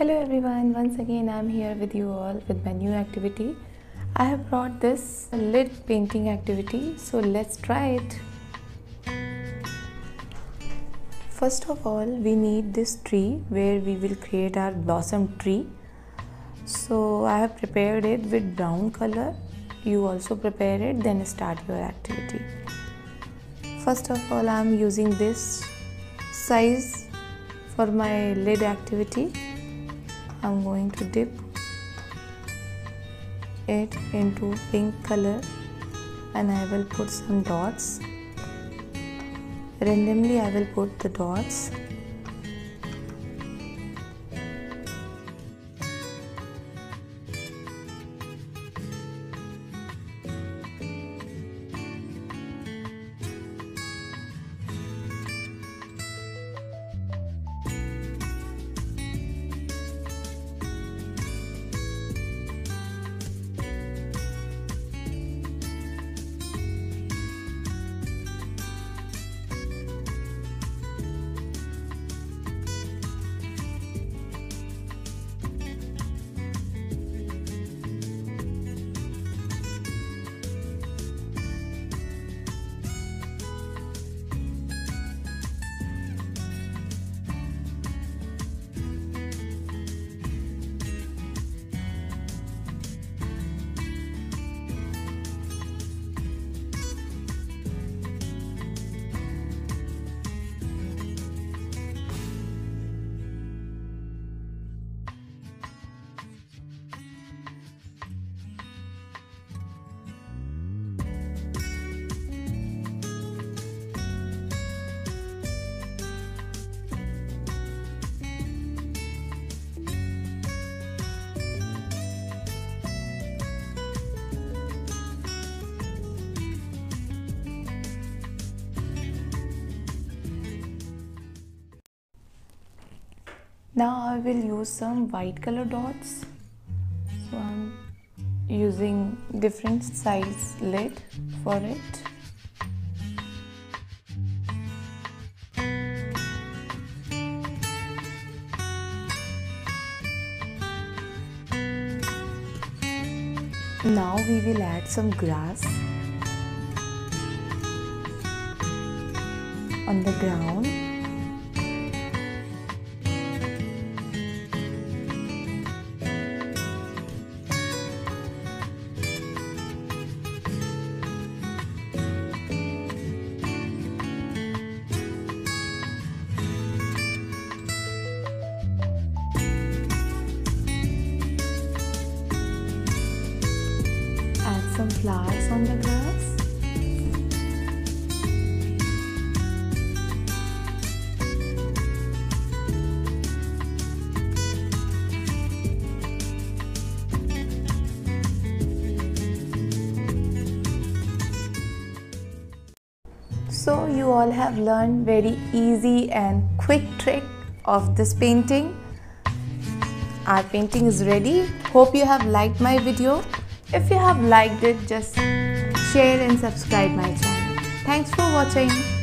Hello everyone, once again I'm here with you all with my new activity. I have brought this lid painting activity, so let's try it. First of all, we need this tree where we will create our blossom tree. So I have prepared it with brown color. You also prepare it, then start your activity. First of all, I'm using this size for my lid activity I'm going to dip it into pink color and I will put some dots. Randomly I will put the dots now I will use some white color dots. So I'm using different size lid for it. Now we will add some grass on the ground some flowers on the grass. So you all have learned very easy and quick trick of this painting. Our painting is ready. Hope you have liked my video. If you have liked it, just share and subscribe my channel. Thanks for watching.